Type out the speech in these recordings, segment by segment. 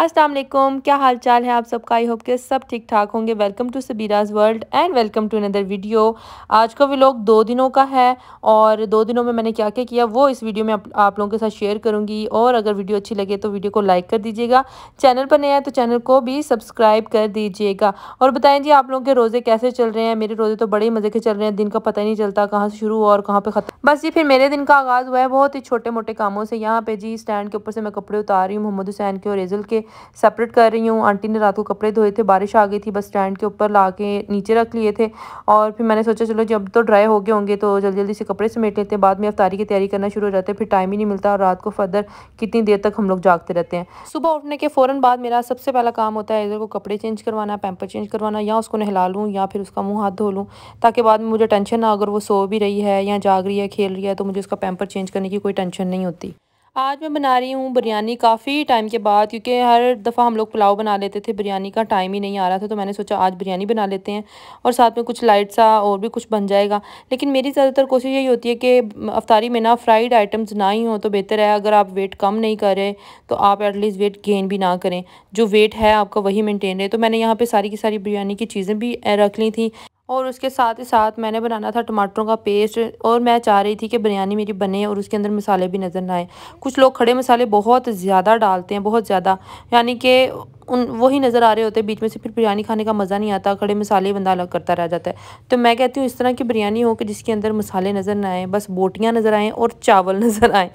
अस्सलाम वालेकुम क्या हाल चाल है आप सबका? आई होप के सब ठीक ठाक होंगे। Welcome to Sabiraj world and welcome to another video आज का व्लॉग दो दिनों का है और दो दिनों में मैंने क्या क्या किया वो इस वीडियो में आप, आप लोगों के साथ शेयर करूँगी और अगर वीडियो अच्छी लगे तो वीडियो को लाइक कर दीजिएगा। चैनल पर नया है तो चैनल को भी सब्सक्राइब कर दीजिएगा। और बताएँ जी आप लोगों के रोज़े कैसे चल रहे हैं? मेरे रोज़े तो बड़े मज़े के चल रहे हैं। दिन का पता ही नहीं चलता कहाँ से शुरू हुआ और कहाँ पर ख़त्म। बस जी फिर मेरे दिन का आगाज़ हुआ है। बहुत ही छोटे मोटे कामों से यहाँ पे जी स्टैंड के ऊपर से मैं कपड़े उतार रही हूँ मोहम्मद हुसैन के और रेजल के। सेपरेट कर रही हूँ। आंटी ने रात को कपड़े धोए थे, बारिश आ गई थी बस स्टैंड के ऊपर ला के नीचे रख लिए थे और फिर मैंने सोचा, चलो जब तो ड्राई हो गए होंगे तो जल्दी जल्दी से कपड़े समेट लेते हैं। बाद में अफ्तारी की तैयारी करना शुरू हो जाते हैं, फिर टाइम ही नहीं मिलता और रात को फर्दर कितनी देर तक हम लोग जागते रहते हैं। सुबह उठने के फ़ौरन बाद मेरा सबसे पहला काम होता है, इधर को कपड़े चेंज करवाना पैम्पर चेंज करवाना, या उसको नहला लूँ या फिर उसका मुँह हाथ धो लूँ, ताकि बाद में मुझे टेंशन ना अगर वो सो भी रही है या जाग रही है, खेल रही है तो मुझे उसका पैम्पर चेंज करने की कोई टेंशन नहीं होती। आज मैं बना रही हूँ बिरयानी काफ़ी टाइम के बाद, क्योंकि हर दफ़ा हम लोग पुलाव बना लेते थे, बिरयानी का टाइम ही नहीं आ रहा था तो मैंने सोचा आज बिरयानी बना लेते हैं और साथ में कुछ लाइट सा और भी कुछ बन जाएगा। लेकिन मेरी ज़्यादातर कोशिश यही होती है कि अफ्तारी में ना फ्राइड आइटम्स ना ही हो तो बेहतर है, अगर आप वेट कम नहीं कर तो आप एटलीस्ट वेट गेन भी ना करें। जो वेट है आपका वही मेनटेन रहे। तो मैंने यहाँ पर सारी की सारी बिरयानी की चीज़ें भी रख ली थी। और उसके साथ ही साथ मैंने बनाना था टमाटरों का पेस्ट और मैं चाह रही थी कि बिरयानी मेरी बने और उसके अंदर मसाले भी नज़र ना आए। कुछ लोग खड़े मसाले बहुत ज़्यादा डालते हैं, बहुत ज़्यादा। यानी कि उन, वही नज़र आ रहे होते हैं। बीच में से फिर बिरयानी खाने का मज़ा नहीं आता, खड़े मसाले बंदा अलग करता रह जाता है। तो मैं कहती हूँ, इस तरह की बिरयानी हो कि जिसके अंदर मसाले नज़र ना आए, बस बोटियाँ नज़र आएँ और चावल नज़र आएँ।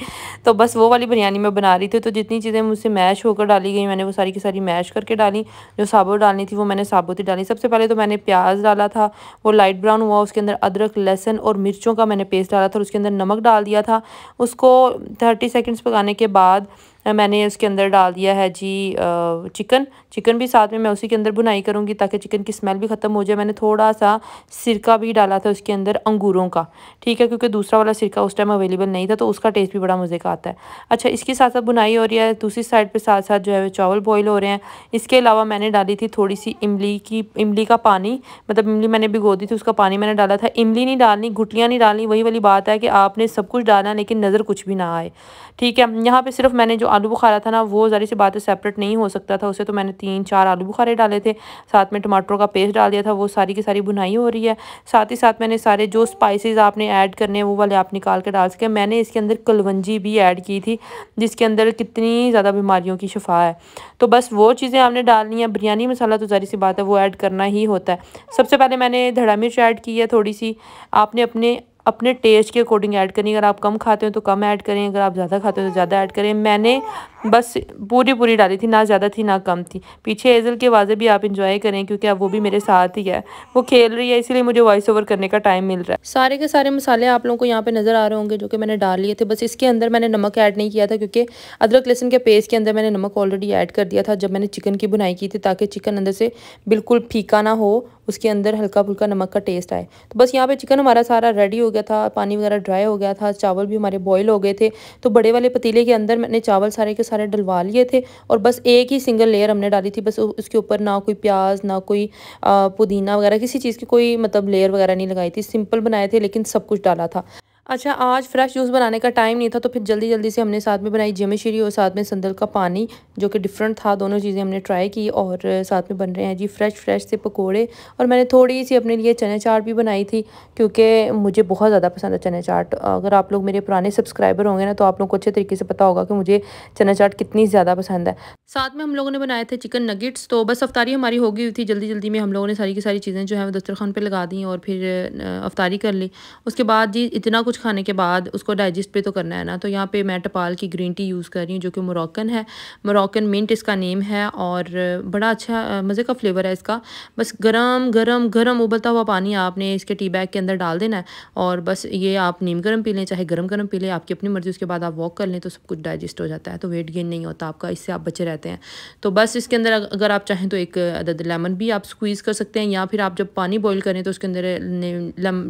तो बस वो वाली बिरयानी मैं बना रही थी तो जितनी चीज़ें मुझसे मैश होकर डाली गई, मैंने वो सारी की सारी मैश करके डाली। जो साबुत डालनी थी, वो मैंने साबुत ही डाली। सबसे पहले तो मैंने प्याज डाला था, वो लाइट ब्राउन हुआ, उसके अंदर अदरक, लहसन और मिर्चों का मैंने पेस्ट डाला था और उसके अंदर नमक डाल दिया था। उसको थर्टी सेकेंड्स पकाने के बाद मैंने उसके अंदर डाल दिया है जी चिकन। चिकन भी साथ में मैं उसी के अंदर बुनाई करूँगी ताकि चिकन की स्मेल भी ख़त्म हो जाए। मैंने थोड़ा सा सिरका भी डाला था उसके अंदर अंगूरों का, ठीक है? क्योंकि दूसरा वाला सिरका उस टाइम अवेलेबल नहीं था तो उसका टेस्ट भी बड़ा मज़े का आता है। अच्छा इसके साथ साथ बुनाई हो रही है, दूसरी साइड पर साथ साथ जो है चावल बॉयल हो रहे हैं। इसके अलावा मैंने डाली थी थोड़ी सी इमली की, इमली का पानी मतलब इमली मैंने भिगो दी थी, उसका पानी मैंने डाला था। इमली नहीं डालनी गुटलियाँ नहीं डालनी, वही वाली बात है कि आपने सब कुछ डालना लेकिन नज़र कुछ भी ना आए, ठीक है? यहाँ पर सिर्फ़ मैंने जो आलू बुखारा था ना, वो ज़री सी बात है सेपरेट नहीं हो सकता था, उसे तो मैंने तीन चार आलू बुखारे डाले थे, साथ में टमाटरों का पेस्ट डाल दिया था, वो सारी की सारी बुनाई हो रही है। साथ ही साथ मैंने सारे जो स्पाइसेस आपने ऐड करने हैं, वो वाले आप निकाल के डाल सके। मैंने इसके अंदर कलवंजी भी ऐड की थी, जिसके अंदर कितनी ज़्यादा बीमारियों की शफा है। तो बस वो चीज़ें आपने डालनी है। बिरयानी मसाला तो ज़री सी बात है वो ऐड करना ही होता है। सबसे पहले मैंने धड़ा मिर्च ऐड की है, थोड़ी सी। आपने अपने अपने टेस्ट के अकॉर्डिंग ऐड करनी अगर आप कम खाते हो तो कम ऐड करें। अगर आप ज़्यादा खाते हो तो ज़्यादा ऐड करें। मैंने बस पूरी पूरी डाली थी, ना ज़्यादा थी, ना कम थी। पीछे एजल की आवाज़ें भी आप इंजॉय करें, क्योंकि अब वो भी मेरे साथ ही है। वो खेल रही है, इसीलिए मुझे वॉइस ओवर करने का टाइम मिल रहा है। सारे के सारे मसाले आप लोगों को यहाँ पे नज़र आ रहे होंगे, जो कि मैंने डाल लिए थे। बस इसके अंदर मैंने नमक ऐड नहीं किया था, क्योंकि अदरक लहसन के पेस्ट के अंदर मैंने नमक ऑलरेडी ऐड कर दिया था, जब मैंने चिकन की बुनाई की थी, ताकि चिकन अंदर से बिल्कुल फीका ना हो, उसके अंदर हल्का फुल्का नमक का टेस्ट आए। तो बस यहाँ पे चिकन हमारा सारा रेडी हो गया था, पानी वगैरह ड्राई हो गया था, चावल भी हमारे बॉयल हो गए थे। तो बड़े वाले पतीले के अंदर मैंने चावल सारे के सारे डलवा लिए थे और बस एक ही सिंगल लेयर हमने डाली थी। बस उसके ऊपर ना कोई प्याज, ना कोई पुदीना वगैरह, किसी चीज़ की कोई मतलब लेयर वगैरह नहीं लगाई थी। सिंपल बनाए थे, लेकिन सब कुछ डाला था। अच्छा आज फ्रेश जूस बनाने का टाइम नहीं था तो फिर जल्दी जल्दी से हमने साथ में बनाई जमेशीरी और साथ में संदल का पानी, जो कि डिफरेंट था, दोनों चीज़ें हमने ट्राई की और साथ में बन रहे हैं जी फ्रेश फ्रेश से पकोड़े। और मैंने थोड़ी सी अपने लिए चने चाट भी बनाई थी, क्योंकि मुझे बहुत ज़्यादा पसंद है चने चाट। अगर आप लोग मेरे पुराने सब्सक्राइबर होंगे ना तो आप लोग को अच्छे तरीके से पता होगा कि मुझे चना चाट कितनी ज़्यादा पसंद है। साथ में हम लोगों ने बनाए थे चिकन नगेट्स तो बस अफ्तारी हमारी हो गई थी, जल्दी जल्दी में हम लोगों ने सारी की सारी चीज़ें जो है वो दस्तरखान पर लगा दी और फिर अफ्तारी कर ली। उसके बाद जी इतना कुछ खाने के बाद उसको डाइजेस्ट पे तो करना है ना। तो यहाँ पे मैं टपाल की ग्रीन टी यूज़ कर रही हूँ, जो कि मोरक्कन है। मोरक्कन मिंट इसका नेम है और बड़ा अच्छा मज़े का फ्लेवर है इसका। बस गरम गरम गरम उबलता हुआ पानी आपने इसके टी बैग के अंदर डाल देना है और बस ये आप नीम गर्म पी लें, चाहे गर्म गर्म पी लें, आपकी अपनी मर्ज़ी, उसके बाद आप वॉक कर लें तो सब कुछ डाइजेस्ट हो जाता है। तो वेट गेन नहीं होता आपका, इससे आप बचे रहते हैं। तो बस इसके अंदर अगर आप चाहें तो एक अदद लेमन भी आप स्क्वीज़ कर सकते हैं, या फिर आप जब पानी बॉयल करें तो उसके अंदर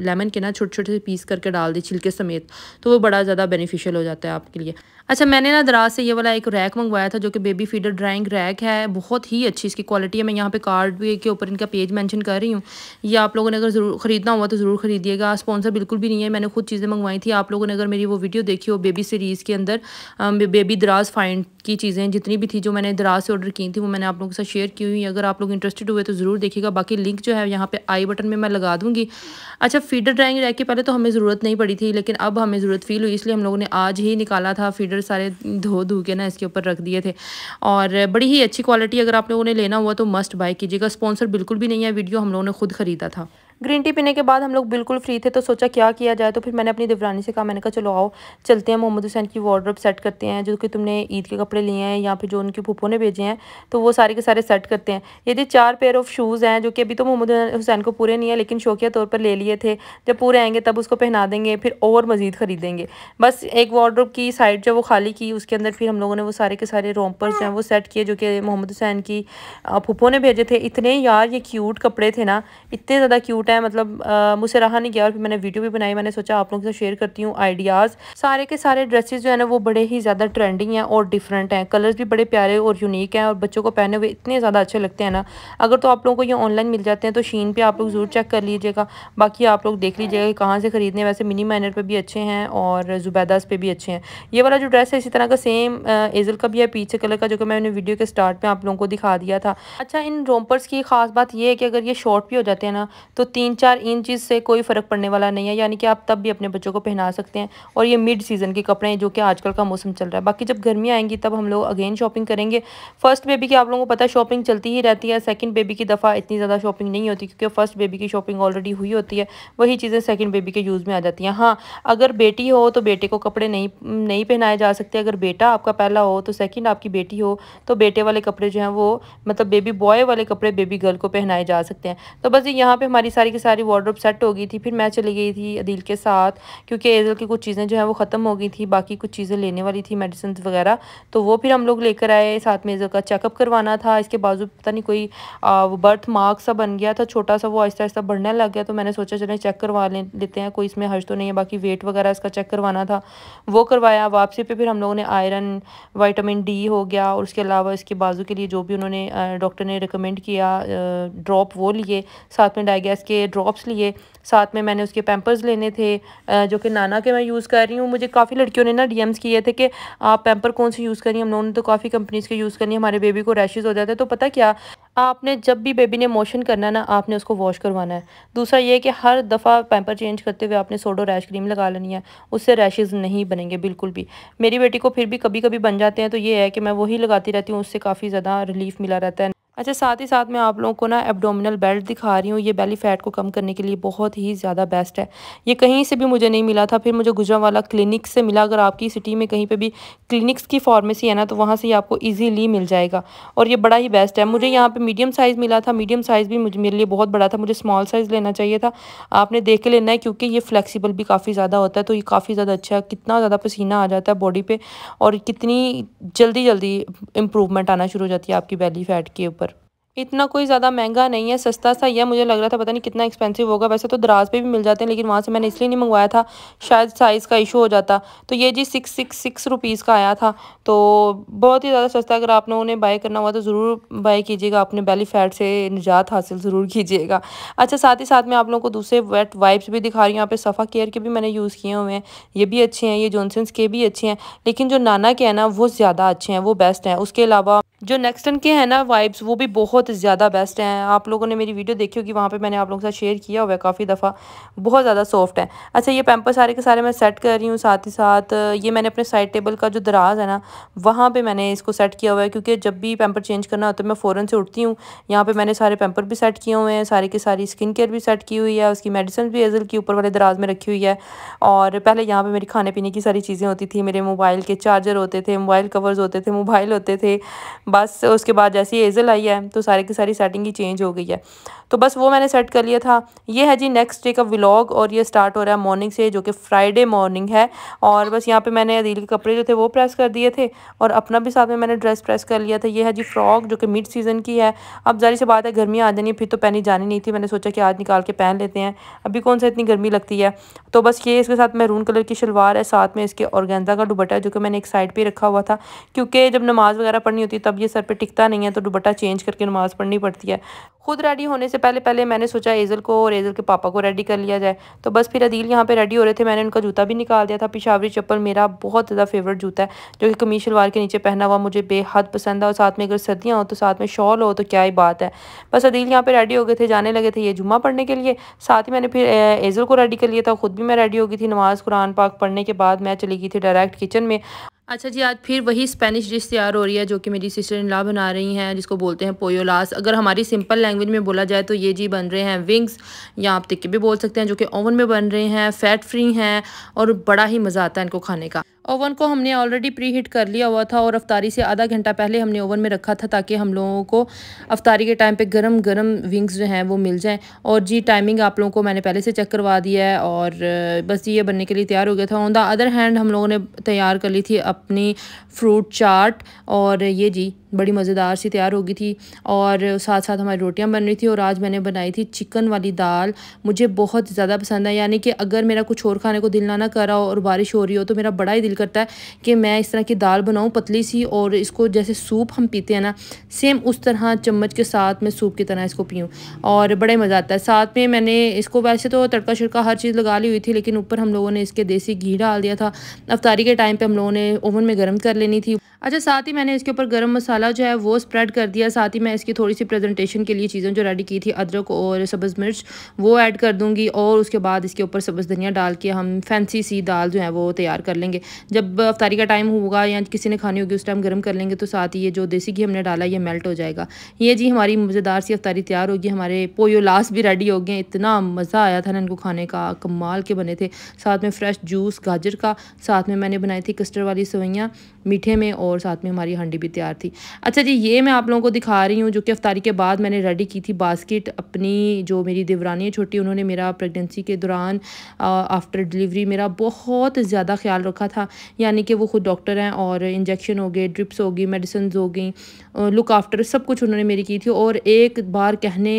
लेमन के ना छोटे छोटे से पीस करके डाल दें छिलके समेत तो वो बड़ा ज़्यादा बेनिफिशियल हो जाता है आपके लिए। अच्छा मैंने ना दराज से ये वाला एक रैक मंगवाया था जो कि बेबी फीडर ड्राइंग रैक है। बहुत ही अच्छी इसकी क्वालिटी है। मैं यहाँ पे कार्ड भी के ऊपर इनका पेज मेंशन कर रही हूँ। ये आप लोगों ने अगर ज़रूर ख़रीदना हुआ तो ज़रूर ख़रीदिएगा। स्पॉन्सर बिल्कुल भी नहीं है। मैंने खुद चीज़ें मंगवाई थी। आप लोगों ने अगर मेरी वो वीडियो देखी हो बेबी सीरीज़ के अंदर बेबी दराज फाइंड की चीज़ें, जितनी भी थी जो मैंने दराज से ऑर्डर की थी, वो मैंने आप लोगों के साथ शेयर की हुई अगर आप लोग इंटरेस्टेड हुए तो ज़रूर देखिएगा। बाकी लिंक जो है यहाँ पर आई बटन में मैं लगा दूँगी। अच्छा फीडर ड्राइंग रैक के पहले तो हमें ज़रूरत नहीं पड़ी थी, लेकिन अब हमें ज़रूरत फील हुई, इसलिए हम लोगों ने आज ही निकाला था फीडर सारे धो धो के ना इसके ऊपर रख दिए थे। और बड़ी ही अच्छी क्वालिटी अगर आप लोगों ने लेना हुआ तो मस्ट बाय कीजिएगा। स्पॉन्सर बिल्कुल भी नहीं है वीडियो हम लोगों ने खुद ख़रीदा था। ग्रीन टी पीने के बाद हम लोग बिल्कुल फ्री थे तो सोचा क्या किया जाए तो फिर मैंने अपनी देवरानी से कहा, मैंने कहा, चलो आओ, चलते हैं मोहम्मद हुसैन की वार्ड्रोब सेट करते हैं, जो कि तुमने ईद के कपड़े लिए हैं, या फिर जो उनके फूफों ने भेजे हैं तो वो सारे के सारे सेट करते हैं। ये जो चार पेयर ऑफ़ शूज़ हैं, जो कि अभी तो मोहम्मद हुसैन को पूरे नहीं है, लेकिन शौकिया तौर पर ले लिए थे। जब पूरे आएँगे, तब उसको पहना देंगे, फिर और मज़ीद ख़रीदेंगे। बस एक वार्ड्रोब की साइड जो वो खाली की, उसके अंदर फिर हम लोगों ने वो सारे के सारे रोमपर्स हैं वो सेट किए, जो कि मोहम्मद हुसैन की फूफों ने भेजे थे। इतने यार ये क्यूट कपड़े थे ना, इतने ज़्यादा क्यूट हैं मतलब मुझसे रहा नहीं गया और फिर मैंने वीडियो भी बनाई, मैंने सोचा आप लोगों के साथ शेयर करती हूँ आइडियाज़ सारे के सारे ड्रेसेस जो है ना, वो बड़े ही ज़्यादा ट्रेंडिंग हैं और डिफरेंट हैं। कलर्स भी बड़े प्यारे और यूनिक हैं और बच्चों को पहने हुए इतने ज़्यादा अच्छे लगते हैं ना। अगर तो आप लोगों को ये ऑनलाइन मिल जाते हैं तो शीन पर आप लोग ज़रूर चेक कर लीजिएगा। बाकी आप लोग देख लीजिएगा कि कहाँ से ख़रीदने वैसे मिनी माइनर पर भी अच्छे हैं और जुबैदास पे भी अच्छे हैं। ये वाला जो ड्रेस है, इसी तरह का सेम एजल का भी है, पीछे कलर का, जो कि मैंने वीडियो के स्टार्ट में आप लोगों को दिखा दिया था। अच्छा इन रोम्पर्स की खास बात ये है कि अगर ये शॉर्ट भी हो जाते हैं ना तो तीन चार इंच से कोई फ़र्क पड़ने वाला नहीं है, यानी कि आप तब भी अपने बच्चों को पहना सकते हैं। और ये मिड सीज़न के कपड़े हैं, जो कि आजकल का मौसम चल रहा है। बाकी जब गर्मी आएँगी, तब हम लोग अगेन शॉपिंग करेंगे। फ़र्स्ट बेबी की आप लोगों को पता है शॉपिंग चलती ही रहती है। सेकंड बेबी की दफ़ा इतनी ज़्यादा शॉपिंग नहीं होती, क्योंकि फ़र्स्ट बेबी की शॉपिंग ऑलरेडी हुई होती है। वही चीज़ें सेकेंड बेबी के यूज़ में आ जाती हैं। हाँ अगर बेटी हो तो बेटे को कपड़े नहीं नहीं पहनाए जा सकते। अगर बेटा आपका पहला हो तो सेकेंड आपकी बेटी हो तो बेटे वाले कपड़े जो हैं, वो मतलब बेबी बॉय वाले कपड़े बेबी गर्ल को पहनाए जा सकते हैं। तो बस ये यहाँ पर हमारी सारी की सारी वार्ड्रोप सेट हो गई थी, फिर मैं चली गई थी अदील के साथ, क्योंकि एजल की कुछ चीज़ें जो है वो ख़त्म हो गई थी, बाकी कुछ चीज़ें लेने वाली थी मेडिसिन वगैरह। तो वो फिर हम लोग लेकर आए, साथ में एजल का चेकअप करवाना था। इसके बाजू पता नहीं कोई बर्थ मार्क सा बन गया था, छोटा सा वो आहिस्ता आहिस्ता बढ़ने लग गया तो मैंने सोचा चले चेक करवा लेते हैं, कोई इसमें हर्ज तो नहीं है, बाकी वेट वगैरह इसका चेक करवाना था। वो करवाया, वापसी पर फिर हम लोगों ने आयरन वाइटामिन डी हो गया, और उसके अलावा इसके बाजू के लिए जो भी उन्होंने डॉक्टर ने रिकमेंड किया ड्रॉप वो लिए, साथ में डाइगैस के ड्रॉप्स लिए, साथ में मैंने उसके पैम्पर्स लेने थे जो कि नाना के मैं यूज़ कर रही हूँ। मुझे काफ़ी लड़कियों ने ना डीएम्स किए थे कि, आप पैम्पर कौन से यूज़ करिए हम लोगों ने तो काफ़ी कंपनीज़ के यूज़ करनी, हमारे बेबी को रैशेज़ हो जाते हैं। तो पता क्या, आपने जब भी बेबी ने मोशन करना ना, आपने उसको वॉश करवाना है। दूसरा ये कि हर दफ़ा पैम्पर चेंज करते हुए आपने सोडो रैश क्रीम लगा लेनी है। उससे रैशेज़ नहीं बनेंगे, बिल्कुल भी। मेरी बेटी को फिर भी कभी कभी बन जाते हैं तो ये है कि मैं वही लगाती रहती हूँ, उससे काफ़ी ज़्यादा रिलीफ मिला रहता है। अच्छा साथ ही साथ मैं आप लोगों को ना एब्डोमिनल बेल्ट दिखा रही हूँ। ये बेली फैट को कम करने के लिए बहुत ही ज़्यादा बेस्ट है। ये कहीं से भी मुझे नहीं मिला था, फिर मुझे गुजरा वाला क्लिनिक से मिला। अगर आपकी सिटी में कहीं पे भी क्लिनिक्स की फार्मेसी है ना तो वहाँ से ये आपको ईजीली मिल जाएगा। और ये बड़ा ही बेस्ट है। मुझे यहाँ पर मीडियम साइज़ मिला था। मीडियम साइज़ भी मुझे, मेरे लिए बहुत बड़ा था। मुझे स्मॉल साइज़ लेना चाहिए था। आपने देख के लेना है, क्योंकि ये फ्लेक्सीबल भी काफ़ी ज़्यादा होता है तो ये काफ़ी ज़्यादा अच्छा है कितना ज़्यादा पसीना आ जाता है बॉडी पर और कितनी जल्दी जल्दी इम्प्रूवमेंट आना शुरू हो जाती है आपकी बेली फैट के ऊपर। इतना कोई ज़्यादा महँगा नहीं है, सस्ता सा यह मुझे लग रहा था पता नहीं कितना एक्सपेंसिव होगा। वैसे तो दराज पे भी मिल जाते हैं, लेकिन वहाँ से मैंने इसलिए नहीं मंगवाया था, शायद साइज़ का इशू हो जाता। तो ये जी सिक्स सिक्स सिक्स रुपीज़ का आया था। तो बहुत ही ज़्यादा सस्ता, अगर आप लोगों ने बाई करना हुआ तो ज़रूर बाई कीजिएगा अपने बेली फैट से निजात हासिल ज़रूर कीजिएगा। अच्छा साथ ही साथ मैं आप लोगों को दूसरे वेट वाइप्स भी दिखा रही हूँ, यहाँ पे सफ़ा केयर के भी मैंने यूज़ किए हुए हैं। ये भी अच्छे हैं, ये जॉनसन्स के भी अच्छे हैं, लेकिन जो नाना के हैं ना, वो ज़्यादा अच्छे हैं, वो बेस्ट हैं। उसके अलावा जो नेक्स्टन के हैं ना वाइब्स वो भी बहुत ज़्यादा बेस्ट हैं। आप लोगों ने मेरी वीडियो देखी होगी, वहाँ पे मैंने आप लोगों के साथ शेयर किया हुआ है काफ़ी दफ़ा। बहुत ज़्यादा सॉफ्ट है। अच्छा ये पैम्पर सारे के सारे मैं सेट कर रही हूँ साथ ही साथ। ये मैंने अपने साइड टेबल का जो दराज है ना, वहाँ पर मैंने इसको सेट किया हुआ है, क्योंकि जब भी पैम्पर चेंज करना होता है, मैं फ़ौरन से उठती हूँ। यहाँ पर मैंने सारे पैम्पर भी सेट किए हुए हैं, सारी की सारी स्किन केयर भी सेट की हुई है, उसकी मेडिसिन भी एजल की ऊपर वाले दराज में रखी हुई है। और पहले यहाँ पर मेरी खाने पीने की सारी चीज़ें होती थी, मेरे मोबाइल के चार्जर होते थे मोबाइल कवर्स होते थे मोबाइल होते थे। बस उसके बाद जैसे ही एजल आई है तो सारी सारी की सारी सेटिंग ही चेंज हो गई है। तो बस वो मैंने सेट कर लिया था। ये है जी नेक्स्ट डे का व्लॉग और ये स्टार्ट हो रहा है मॉर्निंग से, जो कि फ्राइडे मॉर्निंग है। और बस यहाँ पे मैंने अदील के कपड़े जो थे वो प्रेस कर दिए थे और अपना भी साथ में मैंने ड्रेस प्रेस कर लिया था। ये है जी फ्रॉक जो कि मिड सीज़न की है। अब जारी से बात है, गर्मी आ जानी फिर तो पहनी जानी नहीं थी। मैंने सोचा कि आज निकाल के पहन लेते हैं। अभी कौन सा इतनी गर्मी लगती है? तो बस ये इसके साथ मैरून कलर की शलवार है, साथ में इसके ऑर्गेंजा का दुबट्टा जो कि मैंने एक साइड पर रखा हुआ था। क्योंकि जब नमाज़ वगैरह पढ़नी होती है, तब ये सर पर टिकता नहीं है तो दुबट्टा चेंज करके नमाज़ पढ़नी पड़ती है। खुद रेडी होने से पहले पहले मैंने सोचा एज़ल को और एज़ल के पापा को रेडी कर लिया जाए। तो बस फिर अदील यहाँ पे रेडी हो रहे थे, मैंने उनका जूता भी निकाल दिया था। पिशावरी चप्पल मेरा बहुत ज़्यादा फेवरेट जूता है, जो कि कमीज शलवार के नीचे पहना हुआ मुझे बेहद पसंद है और साथ में अगर सर्दियाँ हो तो साथ में शॉल हो तो क्या ही बात है। बस अदील यहाँ पर रेडी हो गए थे, जाने लगे थे ये जुम्मा पढ़ने के लिए। साथ ही मैंने फिर एज़ल को रेडी कर लिया था, खुद भी मैं रेडी हो गई थी नमाज़, कुरान पाक पढ़ने के बाद मैं चली गई थी डायरेक्ट किचन में। अच्छा जी, आज फिर वही स्पेनिश डिश तैयार हो रही है जो कि मेरी सिस्टर इन ला बना रही हैं, जिसको बोलते हैं पोयोलास अगर हमारी सिंपल लैंग्वेज में बोला जाए तो ये जी बन रहे हैं विंग्स या आप टिक्के भी बोल सकते हैं जो कि ओवन में बन रहे हैं फ़ैट फ्री हैं, और बड़ा ही मज़ा आता है इनको खाने का। ओवन को हमने ऑलरेडी प्री हीट कर लिया हुआ था और अफ्तारी से आधा घंटा पहले हमने ओवन में रखा था ताकि हम लोगों को अफ्तारी के टाइम पे गरम गरम विंग्स जो हैं वो मिल जाएँ। और जी टाइमिंग आप लोगों को मैंने पहले से चेक करवा दिया है और बस ये बनने के लिए तैयार हो गया था। ऑन द अदर हैंड हम लोगों ने तैयार कर ली थी अपनी फ्रूट चाट और ये जी बड़ी मज़ेदार सी तैयार हो गई थी और साथ साथ हमारी रोटियाँ बन रही थी और आज मैंने बनाई थी चिकन वाली दाल। मुझे बहुत ज़्यादा पसंद है यानी कि अगर मेरा कुछ और खाने को दिल ना ना कर रहा हो और बारिश हो रही हो तो मेरा बड़ा ही दिल करता है कि मैं इस तरह की दाल बनाऊँ पतली सी और इसको जैसे सूप हम पीते हैं ना, सेम उस तरह चम्मच के साथ मैं सूप की तरह इसको पीऊँ और बड़ा ही मज़ा आता है। साथ में मैंने इसको वैसे तो तड़का शिड़का हर चीज़ लगा ली हुई थी, लेकिन ऊपर हम लोगों ने इसके देसी घी डाल दिया था। अफ्तारी के टाइम पर हम लोगों ने ओवन में गर्म कर लेनी थी। अच्छा साथ ही मैंने इसके ऊपर गर्म मसाला जो है वो स्प्रेड कर दिया। साथ ही मैं इसकी थोड़ी सी प्रेजेंटेशन के लिए चीज़ें जो रेडी की थी, अदरक और सब्ज़ मिर्च, वो ऐड कर दूँगी और उसके बाद इसके ऊपर सब्ज़ धनिया डाल के हम फैंसी सी दाल जो है वो तैयार कर लेंगे। जब अफ्तारी का टाइम होगा या किसी ने खानी होगी, उस टाइम गर्म कर लेंगे तो साथ ही ये जो देसी घी हमने डाला, ये मेल्ट हो जाएगा। ये जी हमारी मज़ेदार सी अफ्तारी तैयार होगी। हमारे पोयोलास भी रेडी हो गए। इतना मज़ा आया था ना इनको खाने का। कमाल के बने थे। साथ में फ्रेश जूस गाजर का। साथ में मैंने बनाई थी कस्टर्ड वाली सवैयाँ मीठे में और साथ में हमारी हंडी भी तैयार थी। अच्छा जी, ये मैं आप लोगों को दिखा रही हूँ जो कि अफ्तारी के बाद मैंने रेडी की थी बास्केट अपनी, जो मेरी देवरानी छोटी, उन्होंने मेरा प्रेगनेंसी के दौरान आफ्टर डिलीवरी मेरा बहुत ज़्यादा ख्याल रखा था। यानी कि वो खुद डॉक्टर हैं और इंजेक्शन हो गए ड्रिप्स हो गई मेडिसिन हो गई लुक आफ्टर सब कुछ उन्होंने मेरी की थी और एक बार कहने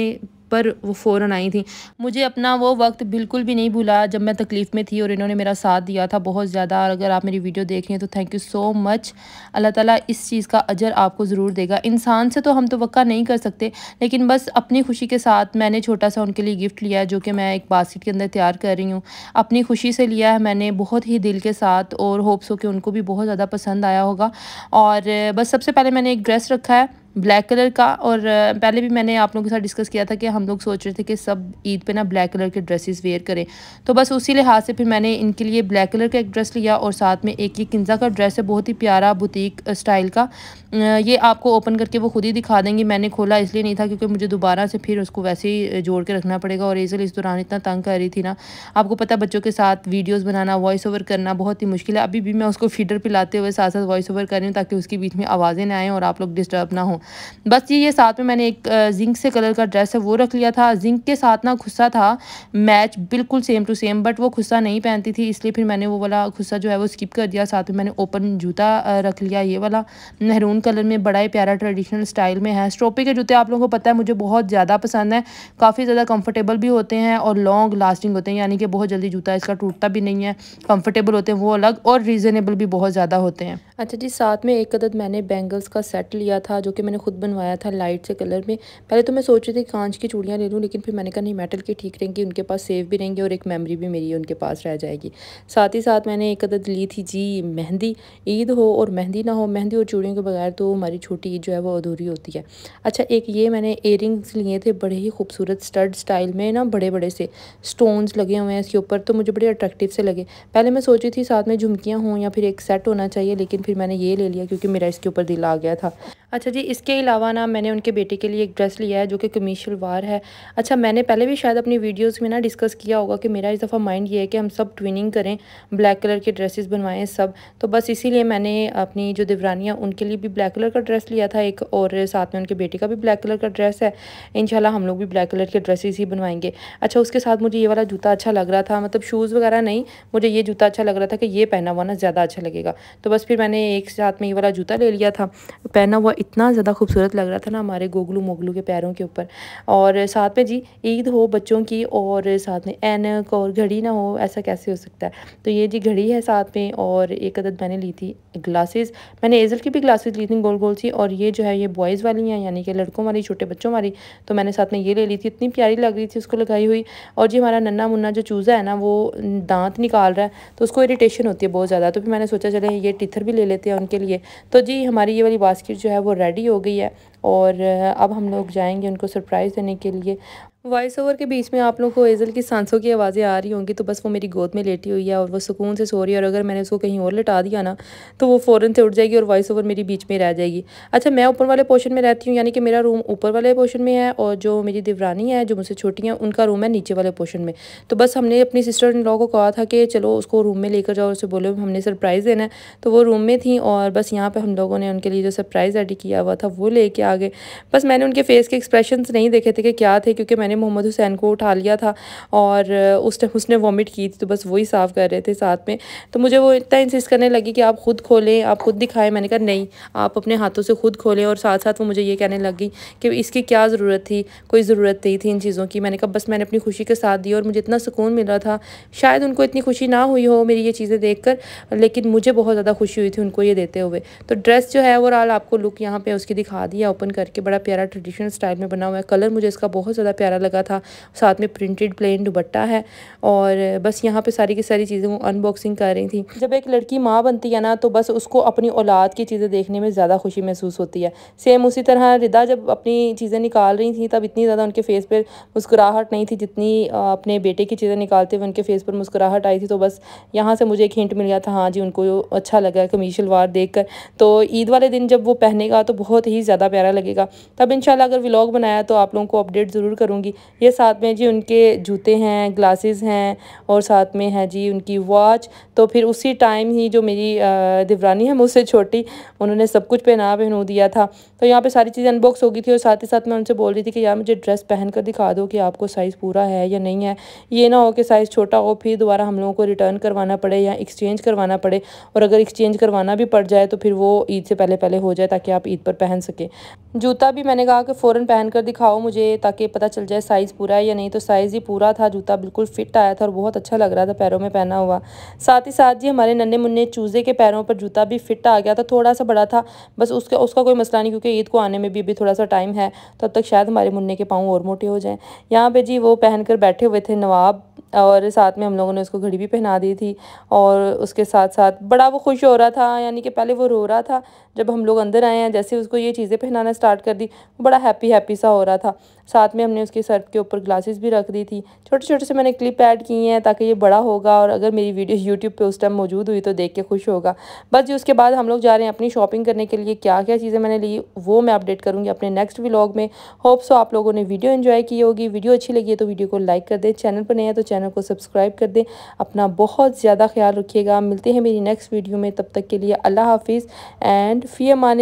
पर वो फ़ौर आई थी। मुझे अपना वो वक्त बिल्कुल भी नहीं भूला जब मैं तकलीफ़ में थी और इन्होंने मेरा साथ दिया था बहुत ज़्यादा। और अगर आप मेरी वीडियो देख रही हैं तो thank you so much Allah ताला इस चीज़ का अजर आपको ज़रूर देगा। इंसान से तो हम तो नहीं कर सकते, लेकिन बस अपनी खुशी के साथ मैंने छोटा सा उनके लिए गिफ्ट लिया है, जो कि मैं एक बास्केट के अंदर तैयार कर रही हूँ। अपनी खुशी से लिया है मैंने बहुत ही दिल के साथ और होप्स हो कि उनको भी बहुत ज़्यादा पसंद आया होगा। और बस सबसे पहले मैंने एक ड्रेस रखा है। ब्लैक कलर का और पहले भी मैंने आप लोगों के साथ डिस्कस किया था कि हम लोग सोच रहे थे कि सब ईद पे ना ब्लैक कलर के ड्रेसेस वेयर करें। तो बस उसी लिहाज से फिर मैंने इनके लिए ब्लैक कलर का एक ड्रेस लिया और साथ में एक ये किन्जा का ड्रेस है, बहुत ही प्यारा बुटीक स्टाइल का। ये आपको ओपन करके वो खुद ही दिखा देंगी, मैंने खोला इसलिए नहीं था क्योंकि मुझे दोबारा से फिर उसको वैसे ही जोड़ के रखना पड़ेगा और एजल इस दौरान इतना तंग कर रही थी ना। आपको पता बच्चों के साथ वीडियोज़ बनाना वॉइस ओवर करना बहुत ही मुश्किल है। अभी भी मैं उसको फीडर पिलाते हुए साथ साथ वॉइस ओवर कर रही हूँ ताकि उसके बीच में आवाज़ें ना आएँ और आप लोग डिस्टर्ब ना हो। बस ये ये साथ में मैंने एक जिंक से कलर का ड्रेस है, वो रख लिया था। जिंक के साथ ना खुस्सा था, मैच बिल्कुल सेम टू सेम बट वो खुस्सा नहीं पहनती थी, इसलिए फिर मैंने वो वाला खुस्सा जो है वो स्किप कर दिया। साथ में मैंने ओपन जूता रख लिया, ये वाला। महरून कलर में बड़ा ही प्यारा ट्रेडिशनल स्टाइल में है। स्ट्रोपी के जूते आप लोगों को पता है, मुझे बहुत ज़्यादा पसंद है। काफ़ी ज़्यादा कम्फर्टेबल भी होते हैं और लॉन्ग लास्टिंग होते हैं, यानी कि बहुत जल्दी जूता इसका टूटता भी नहीं है कम्फर्टेबल होते हैं, वो अलग और रीज़नेबल भी बहुत ज़्यादा होते हैं। अच्छा जी, साथ में एक अदद मैंने बैंगल्स का सेट लिया था, जो कि मैंने खुद बनवाया था लाइट से कलर में। पहले तो मैं सोच रही थी कांच की चूड़ियाँ ले लूँ, लेकिन फिर मैंने कहा, नहीं मेटल की ठीक रहेंगी, उनके पास सेफ़ भी रहेंगे और एक मेमोरी भी मेरी उनके पास रह जाएगी। साथ ही साथ मैंने एक अदद ली थी जी, मेहंदी। ईद हो और मेहंदी ना हो, मेहंदी और चूड़ियों के बगैर तो हमारी छोटी ईद जो है वो अधूरी होती है। अच्छा एक ये मैंने इयर लिए थे, बड़े ही खूबसूरत स्टड स्टाइल में ना बड़े बड़े से। स्टोन्स लगे हुए हैं इसके ऊपर तो मुझे बड़े अट्रैक्टिव से लगे। पहले मैं सोची थी साथ में झुमकियाँ हों या फिर एक सेट होना चाहिए, लेकिन फिर मैंने ये ले लिया क्योंकि मेरा इसके ऊपर दिल आ गया था। अच्छा जी इसके अलावा ना मैंने उनके बेटे के लिए एक ड्रेस लिया है, जो कि कमीज शलवार है। अच्छा मैंने पहले भी शायद अपनी वीडियोस में ना डिस्कस किया होगा कि मेरा इस दफ़ा माइंड ये है कि हम सब ट्विनिंग करें ब्लैक कलर के ड्रेसेस बनवाएँ सब। तो बस इसीलिए मैंने अपनी जो देवरानियाँ, उनके लिए भी ब्लैक कलर का ड्रेस लिया था एक, और साथ में उनके बेटे का भी ब्लैक कलर का ड्रेस है। इन हम लोग भी ब्लैक कलर के ड्रेसेस ही बनवाएँगे। अच्छा उसके साथ मुझे ये वाला जूता अच्छा लग रहा था मतलब शूज़ वगैरह नहीं, मुझे ये जूता अच्छा लग रहा था कि ये पहना हुआ ना, ज़्यादा अच्छा लगेगा। तो बस फिर मैंने एक साथ में ये वाला जूता ले लिया था, पहना हुआ इतना ज़्यादा खूबसूरत लग रहा था ना हमारे गोगलू मोगलू के पैरों के ऊपर। और साथ में जी, ईद हो बच्चों की और साथ में एनक और घड़ी ना हो, ऐसा कैसे हो सकता है? तो ये जी घड़ी है साथ में और एक अदद मैंने ली थी ग्लासेस। मैंने एजल की भी ग्लासेस ली थी गोल गोल सी और ये जो है ये बॉयज़ वाली हैं, यानी कि लड़कों वाली, छोटे बच्चों वाली। तो मैंने साथ में ये ले ली थी, इतनी प्यारी लग रही थी उसको लगाई हुई। और जी हमारा नन्ना मुन्ना जो चूज़ा है ना, वो दांत निकाल रहा है तो उसको इरीटेशन होती है बहुत ज़्यादा। तो फिर मैंने सोचा, चले ये टीथर भी ले लेते हैं उनके लिए। तो जी हमारी ये वाली बास्केट जो है वो रेडी हो गई है और अब हम लोग जाएँगे उनको सरप्राइज़ देने के लिए। वॉइस ओवर के बीच में आप लोगों को एजल की सांसों की आवाज़ें आ रही होंगी तो बस वो मेरी गोद में लेटी हुई है और वो सुकून से सो रही है। और अगर मैंने उसको कहीं और लिटा दिया ना तो वो फ़ौरन से उठ जाएगी और वॉइस ओवर मेरी बीच में रह जाएगी। अच्छा मैं ऊपर वाले पोर्शन में रहती हूँ, यानी कि मेरा रूम ऊपर वाले पोर्शन में है और जो मेरी देवरानी है, जो मुझसे छोटी हैं, उनका रूम है नीचे वाले पोर्शन में। तो बस हमने अपनी सिस्टर इन लॉ को कहा था कि चलो उसको रूम में लेकर जाओ उसे बोलो, हमने सरप्राइज़ देना है। तो वो रूम में थी और बस यहाँ पर हम लोगों ने उनके लिए जो सरप्राइज़ रेडी किया हुआ था, वो लेके आ गए बस मैंने उनके फेस के एक्सप्रेशन नहीं देखे थे कि क्या थे, क्योंकि मैंने मोहम्मद हुसैन को उठा लिया था और उस टाइम उसने वॉमिट की थी तो बस वही साफ़ कर रहे थे साथ में। तो मुझे वो इतना इंसिस करने लगी कि आप ख़ुद खोलें, आप ख़ुद दिखाएँ। मैंने कहा, नहीं, आप अपने हाथों से खुद खोलें। और साथ साथ वो मुझे ये कहने लगी कि इसकी क्या ज़रूरत थी, कोई ज़रूरत नहीं थी इन चीज़ों की। मैंने कहा, बस मैंने अपनी खुशी के साथ दी और मुझे इतना सुकून मिल रहा था। शायद उनको इतनी खुशी ना हुई हो मेरी ये चीज़ें देख कर लेकिन मुझे बहुत ज़्यादा खुशी हुई थी उनको ये देते हुए। तो ड्रेस जो है ओवरऑल आपको लुक यहाँ पे उसकी दिखा दिया ओपन करके बड़ा प्यारा ट्रेडिशनल स्टाइल में बना हुआ है। कलर मुझे इसका बहुत ज़्यादा प्यारा लगा था। साथ में प्रिंटेड प्लेन दुबट्टा है और बस यहाँ पे सारी की सारी चीज़ें वो अनबॉक्सिंग कर रही थी। जब एक लड़की माँ बनती है ना तो बस उसको अपनी औलाद की चीज़ें देखने में ज़्यादा खुशी महसूस होती है। सेम उसी तरह रिदा जब अपनी चीज़ें निकाल रही थी, तब इतनी ज़्यादा उनके फेस पर मुस्कुराहट नहीं थी जितनी अपने बेटे की चीज़ें निकालते हुए उनके फेस पर मुस्कुराहट आई थी। तो बस यहाँ से मुझे एक हिंट मिल गया था हाँ जी, उनको अच्छा लगा कमीज शलवार देख कर तो ईद वाले दिन जब वो पहनेगा तो बहुत ही ज़्यादा प्यारा लगेगा। तब इंशाल्लाह अगर व्लॉग बनाया तो आप लोगों को अपडेट ज़रूर करूँगी। ये साथ में जी उनके जूते हैं ग्लासेस हैं और साथ में है जी उनकी वॉच तो फिर उसी टाइम ही जो मेरी दिवरानी है, मुझसे छोटी, उन्होंने सब कुछ पहना पहनू दिया था। तो यहाँ पे सारी चीज़ें अनबॉक्स हो गई थी और साथ ही साथ मैं उनसे बोल रही थी कि, यार, मुझे ड्रेस पहन कर दिखा दो कि आपको साइज़ पूरा है या नहीं है। ये ना हो कि साइज़ छोटा हो, फिर दोबारा हम लोगों को रिटर्न करवाना पड़े या एक्सचेंज करवाना पड़े। और अगर एक्सचेंज करवाना भी पड़ जाए तो फिर वो ईद से पहले पहले हो जाए ताकि आप ईद पर पहन सकें। जूता भी मैंने कहा कि फ़ौरन पहन कर दिखाओ मुझे, ताकि पता चल जाए साइज़ पूरा है या नहीं। तो साइज़ ही पूरा था, जूता बिल्कुल फिट आया था और बहुत अच्छा लग रहा था पैरों में पहना हुआ। साथ ही साथ जी हमारे नन्हे मुन्ने चूज़े के पैरों पर जूता भी फिट आ गया था थोड़ा सा बड़ा था, बस उसका उसका कोई मसला नहीं, क्योंकि ईद को आने में भी, अभी थोड़ा सा टाइम है, तब तक शायद हमारे मुन्ने के पाँव और मोटे हो जाएँ। यहाँ पर जी वो पहन कर बैठे हुए थे नवाब और साथ में हम लोगों ने उसको घड़ी भी पहना दी थी और उसके साथ साथ बड़ा वो खुश हो रहा था, यानी कि पहले वो रो रहा था जब हम लोग अंदर आए हैं, जैसे उसको ये चीज़ें पहनाना स्टार्ट कर दी, बड़ा हैप्पी हैप्पी सा हो रहा था। साथ में हमने उसके सर के ऊपर ग्लासेस भी रख दी थी। छोटे छोटे से मैंने क्लिप ऐड किए हैं ताकि ये बड़ा होगा और अगर मेरी वीडियो यूट्यूब पे उस टाइम मौजूद हुई तो देख के खुश होगा। बस जी, उसके बाद हम लोग जा रहे हैं अपनी शॉपिंग करने के लिए। क्या क्या चीज़ें मैंने ली, वो मैं अपडेट करूँगी अपने नेक्स्ट व्लॉग में। होप सो आप लोगों ने वीडियो इन्जॉय की होगी। वीडियो अच्छी लगी है तो वीडियो को लाइक कर दें। चैनल पर नहीं है तो चैनल को सब्सक्राइब कर दें। अपना बहुत ज़्यादा ख्याल रखिएगा। मिलते हैं मेरी नेक्स्ट वीडियो में। तब तक के लिए अल्लाह हाफिज़ एंड फ़ी अमान